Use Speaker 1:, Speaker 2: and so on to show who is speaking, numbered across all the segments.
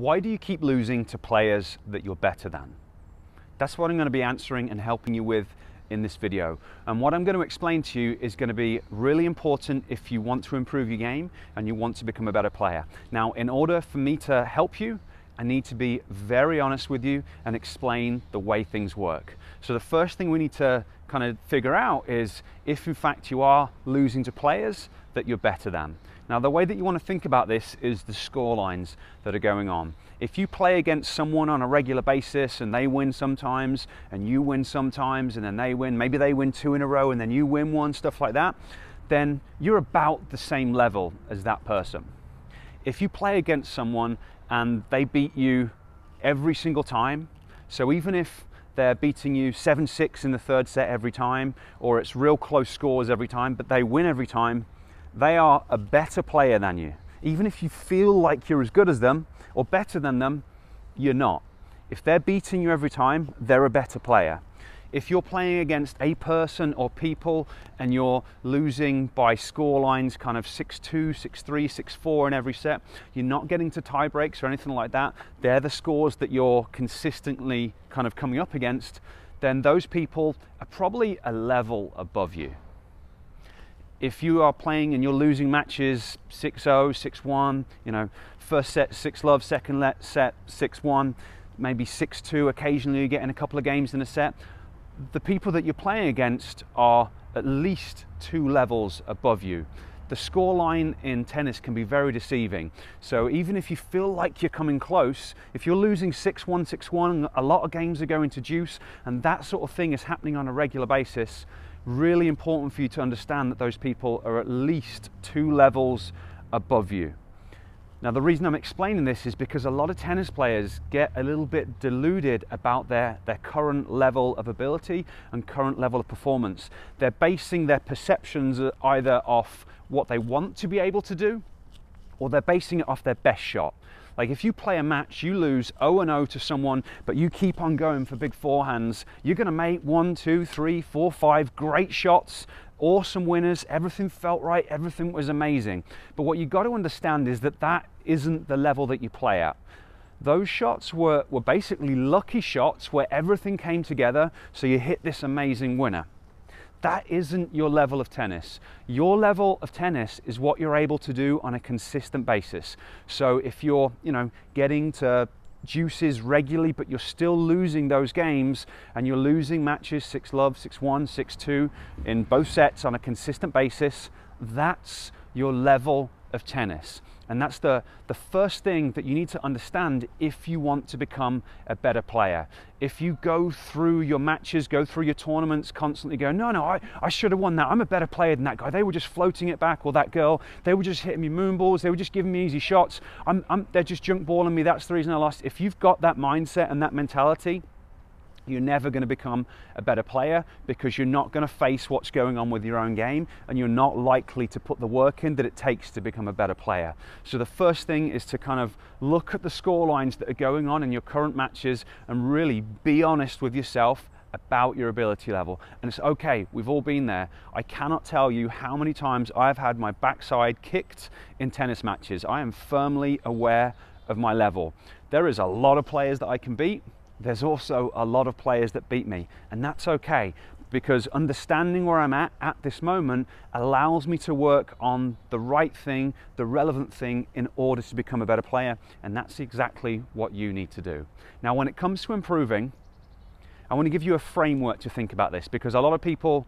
Speaker 1: why do you keep losing to players that you're better than? That's what I'm going to be answering and helping you with in this video. And what I'm going to explain to you is going to be really important if you want to improve your game and you want to become a better player. Now, in order for me to help you, I need to be very honest with you and explain the way things work. So the first thing we need to kind of figure out is if in fact you are losing to players that you're better than. Now the way that you want to think about this is the score lines that are going on. If you play against someone on a regular basis and they win sometimes and you win sometimes and then they win, maybe they win two in a row and then you win one, stuff like that, then you're about the same level as that person. If you play against someone and they beat you every single time, so even if they're beating you 7-6 in the third set every time, or it's real close scores every time, but they win every time, they are a better player than you. Even if you feel like you're as good as them or better than them, you're not. If they're beating you every time, they're a better player. If you're playing against a person or people and you're losing by score lines kind of 6-2, 6-3, 6-4 in every set, you're not getting to tie breaks or anything like that, they're the scores that you're consistently kind of coming up against, then those people are probably a level above you if you are playing and you're losing matches 6-0, 6-1, you know, first set 6 love, second set 6-1, maybe 6-2, occasionally you get in a couple of games in a set, the people that you're playing against are at least two levels above you. The score line in tennis can be very deceiving. So even if you feel like you're coming close, if you're losing 6-1, 6-1, a lot of games are going to deuce, and that sort of thing is happening on a regular basis, really important for you to understand that those people are at least two levels above you. Now, the reason I'm explaining this is because a lot of tennis players get a little bit deluded about their, their current level of ability and current level of performance. They're basing their perceptions either off what they want to be able to do or they're basing it off their best shot. Like if you play a match, you lose 0 and 0 to someone, but you keep on going for big forehands, you're going to make one, two, three, four, five great shots, awesome winners. Everything felt right, everything was amazing. But what you've got to understand is that that isn't the level that you play at. Those shots were, were basically lucky shots where everything came together, so you hit this amazing winner that isn't your level of tennis. Your level of tennis is what you're able to do on a consistent basis. So if you're, you know, getting to deuces regularly, but you're still losing those games and you're losing matches 6 love, 6 1, 6 2 in both sets on a consistent basis, that's your level of tennis. And that's the, the first thing that you need to understand if you want to become a better player. If you go through your matches, go through your tournaments, constantly go, no, no, I, I should have won that. I'm a better player than that guy. They were just floating it back, or that girl, they were just hitting me moon balls. They were just giving me easy shots. I'm, I'm, they're just junk balling me. That's the reason I lost. If you've got that mindset and that mentality, you're never going to become a better player because you're not going to face what's going on with your own game and you're not likely to put the work in that it takes to become a better player. So the first thing is to kind of look at the score lines that are going on in your current matches and really be honest with yourself about your ability level. And it's okay, we've all been there. I cannot tell you how many times I've had my backside kicked in tennis matches. I am firmly aware of my level. There is a lot of players that I can beat, there's also a lot of players that beat me, and that's okay because understanding where I'm at at this moment allows me to work on the right thing, the relevant thing in order to become a better player, and that's exactly what you need to do. Now, when it comes to improving, I want to give you a framework to think about this because a lot of people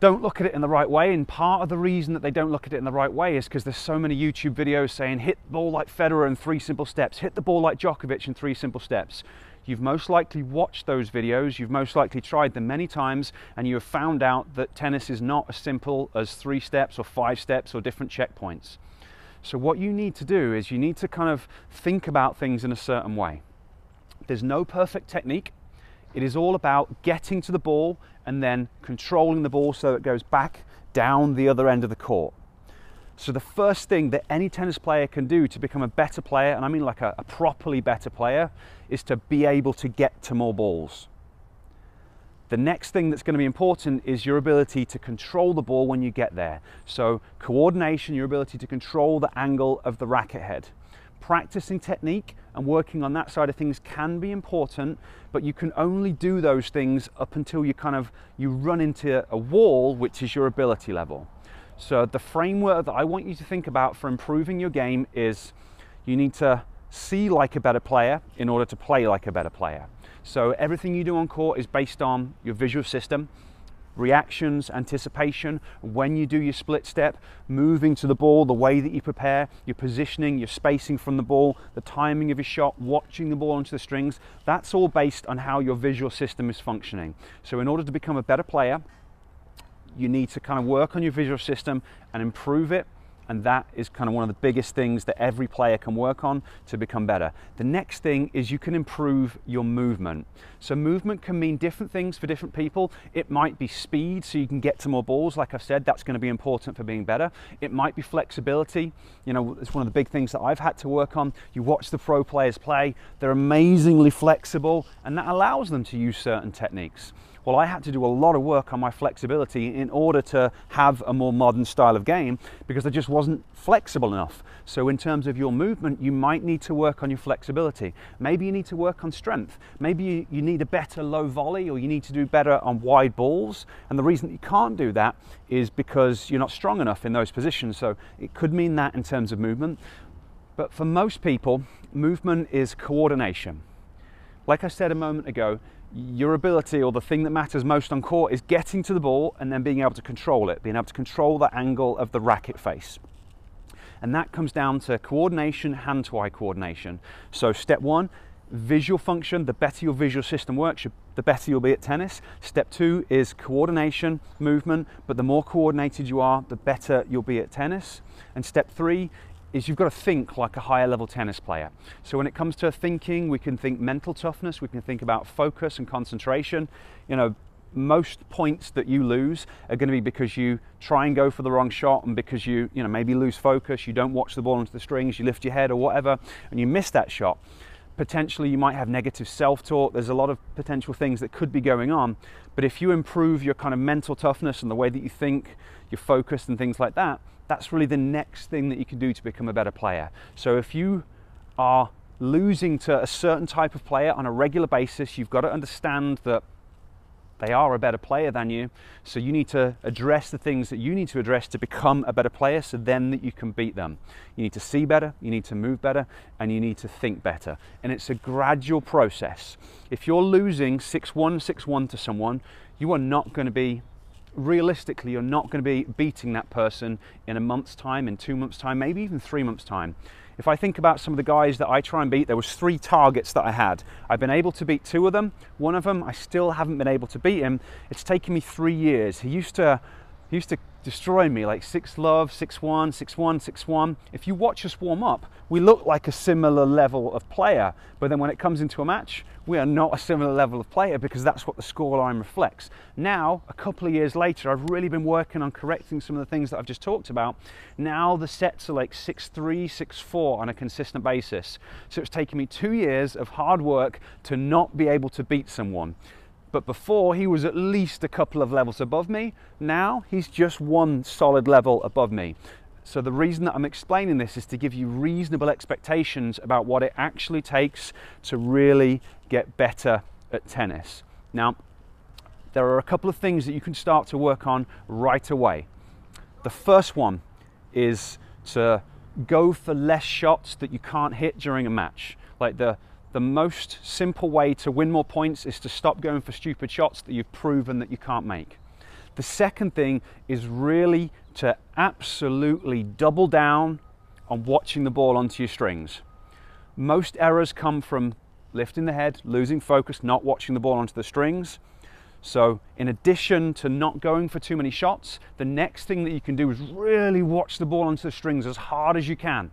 Speaker 1: don't look at it in the right way. And part of the reason that they don't look at it in the right way is because there's so many YouTube videos saying hit the ball like Federer in three simple steps, hit the ball like Djokovic in three simple steps. You've most likely watched those videos, you've most likely tried them many times, and you have found out that tennis is not as simple as three steps or five steps or different checkpoints. So, what you need to do is you need to kind of think about things in a certain way. There's no perfect technique. It is all about getting to the ball and then controlling the ball so it goes back down the other end of the court. So the first thing that any tennis player can do to become a better player, and I mean like a, a, properly better player, is to be able to get to more balls. The next thing that's going to be important is your ability to control the ball when you get there. So coordination, your ability to control the angle of the racket head. practicing technique and working on that side of things can be important, but you can only do those things up until you kind of you run into a wall, which is your ability level. So the framework that I want you to think about for improving your game is you need to see like a better player in order to play like a better player. So everything you do on court is based on your visual system reactions, anticipation, when you do your split step, moving to the ball, the way that you prepare, your positioning, your spacing from the ball, the timing of your shot, watching the ball onto the strings, that's all based on how your visual system is functioning. So in order to become a better player, you need to kind of work on your visual system and improve it and that is kind of one of the biggest things that every player can work on to become better. The next thing is you can improve your movement. So movement can mean different things for different people. It might be speed so you can get to more balls. Like I've said, that's going to be important for being better. It might be flexibility. You know, it's one of the big things that I've had to work on. You watch the pro players play, they're amazingly flexible and that allows them to use certain techniques. Well, I had to do a lot of work on my flexibility in order to have a more modern style of game because I just wasn't flexible enough. So in terms of your movement, you might need to work on your flexibility. Maybe you need to work on strength. Maybe you, you need a better low volley or you need to do better on wide balls. And the reason that you can't do that is because you're not strong enough in those positions. So it could mean that in terms of movement. But for most people, movement is coordination. Like I said a moment ago, your ability or the thing that matters most on court is getting to the ball and then being able to control it, being able to control the angle of the racket face. And that comes down to coordination, hand to eye coordination. So, step one, visual function. The better your visual system works, the better you'll be at tennis. Step two is coordination, movement, but the more coordinated you are, the better you'll be at tennis. And step three is you've got to think like a higher level tennis player. So when it comes to thinking, we can think mental toughness, we can think about focus and concentration. You know, most points that you lose are going to be because you try and go for the wrong shot and because you, you know, maybe lose focus, you don't watch the ball into the strings, you lift your head or whatever, and you miss that shot. Potentially, you might have negative self talk. There's a lot of potential things that could be going on. But if you improve your kind of mental toughness and the way that you think, your focus, and things like that, that's really the next thing that you can do to become a better player. So if you are losing to a certain type of player on a regular basis, you've got to understand that they are a better player than you. So you need to address the things that you need to address to become a better player so then that you can beat them. You need to see better, you need to move better, and you need to think better. And it's a gradual process. If you're losing 6 1, 6 1 to someone, you are not going to be realistically, you're not going to be beating that person in a month's time, in two months' time, maybe even three months' time. If I think about some of the guys that I try and beat, there was three targets that I had. I've been able to beat two of them. One of them, I still haven't been able to beat him. It's taken me three years. He used to, he used to destroy me like six love, six one, six one, six one. If you watch us warm up, we look like a similar level of player, but then when it comes into a match, we are not a similar level of player because that's what the scoreline reflects. Now, a couple of years later, I've really been working on correcting some of the things that I've just talked about. Now the sets are like 6-3, 6-4 on a consistent basis. So it's taken me two years of hard work to not be able to beat someone. But before he was at least a couple of levels above me. Now he's just one solid level above me. So the reason that I'm explaining this is to give you reasonable expectations about what it actually takes to really get better at tennis. Now, there are a couple of things that you can start to work on right away. The first one is to go for less shots that you can't hit during a match. Like the the most simple way to win more points is to stop going for stupid shots that you've proven that you can't make. The second thing is really to absolutely double down on watching the ball onto your strings. Most errors come from lifting the head, losing focus, not watching the ball onto the strings. So in addition to not going for too many shots, the next thing that you can do is really watch the ball onto the strings as hard as you can.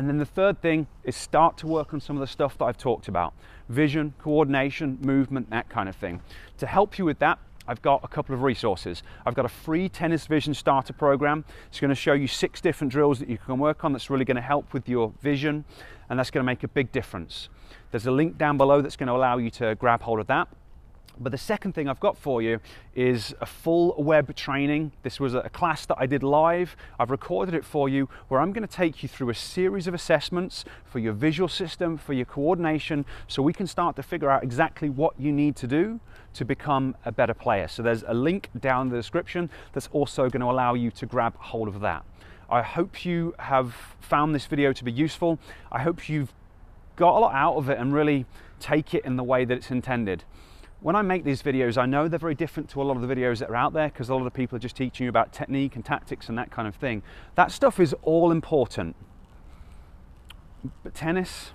Speaker 1: And then the third thing is start to work on some of the stuff that I've talked about vision, coordination, movement, that kind of thing. To help you with that, I've got a couple of resources. I've got a free tennis vision starter program. It's going to show you six different drills that you can work on that's really going to help with your vision and that's going to make a big difference. There's a link down below that's going to allow you to grab hold of that. But the second thing I've got for you is a full web training. This was a class that I did live. I've recorded it for you where I'm going to take you through a series of assessments for your visual system, for your coordination, so we can start to figure out exactly what you need to do to become a better player. So there's a link down in the description that's also going to allow you to grab hold of that. I hope you have found this video to be useful. I hope you've got a lot out of it and really take it in the way that it's intended when I make these videos, I know they're very different to a lot of the videos that are out there because a lot of people are just teaching you about technique and tactics and that kind of thing. That stuff is all important. But tennis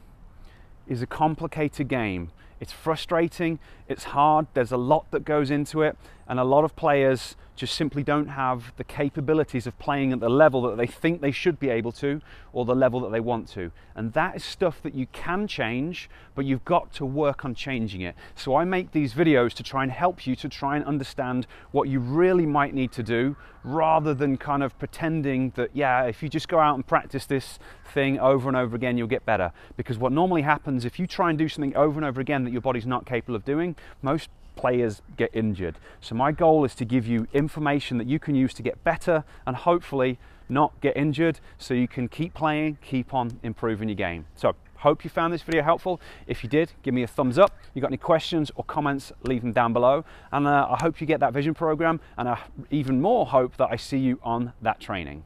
Speaker 1: is a complicated game. It's frustrating, it's hard, there's a lot that goes into it, and a lot of players just simply don't have the capabilities of playing at the level that they think they should be able to or the level that they want to. And that is stuff that you can change, but you've got to work on changing it. So I make these videos to try and help you to try and understand what you really might need to do rather than kind of pretending that, yeah, if you just go out and practice this thing over and over again, you'll get better. Because what normally happens if you try and do something over and over again that your body's not capable of doing, most players get injured. So my goal is to give you information that you can use to get better and hopefully not get injured so you can keep playing, keep on improving your game. So hope you found this video helpful. If you did, give me a thumbs up. If you got any questions or comments, leave them down below. And uh, I hope you get that vision program and I even more hope that I see you on that training.